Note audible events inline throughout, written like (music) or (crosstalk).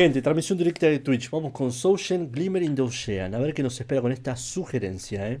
Gente, transmisión directa de Twitch. Vamos con Soushen Glimmer in the A ver qué nos espera con esta sugerencia, ¿eh?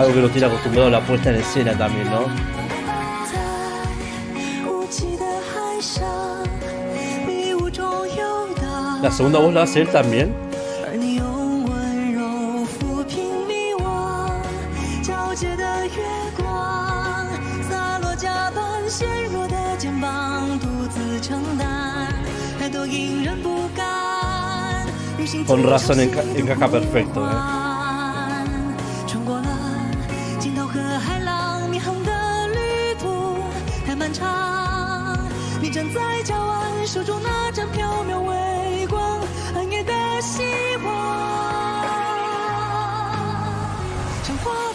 啊，我觉得他很不习惯，他不习惯在际的海上。La segunda voz la hace también. Con razón enca encaja perfecto. ¿eh? ¿eh?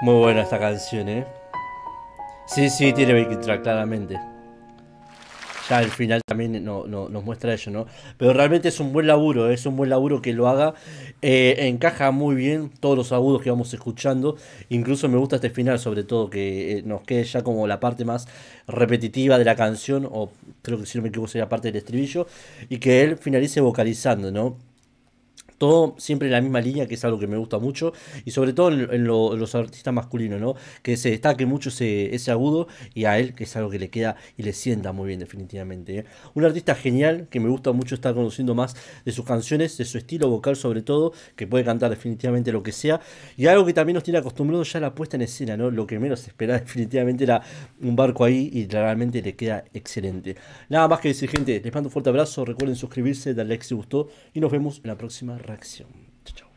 Muy buena esta canción, ¿eh? Sí, sí, tiene backing track, claramente. Ya el final también no, nos muestra eso, ¿no? Pero realmente es un buen laburo, ¿eh? es un buen laburo que lo haga. Eh, encaja muy bien todos los agudos que vamos escuchando. Incluso me gusta este final, sobre todo, que eh, nos quede ya como la parte más repetitiva de la canción, o creo que si no me equivoco sería parte del estribillo, y que él finalice vocalizando, ¿no? todo siempre en la misma línea, que es algo que me gusta mucho, y sobre todo en, los artistas masculinos, ¿no? Que se destaque mucho ese, ese, agudo y a él, que es algo que le queda y le sienta muy bien definitivamente. ¿eh? Un artista genial, que me gusta mucho estar conociendo más de sus canciones, de su estilo vocal sobre todo, que puede cantar definitivamente lo que sea, y algo que también nos tiene acostumbrados ya a la puesta en escena, ¿no? Lo que menos espera (laughs) definitivamente era un barco ahí y realmente le queda excelente. Nada más que decir, gente, les mando un fuerte abrazo, recuerden suscribirse, darle like si gustó y nos vemos en la próxima action.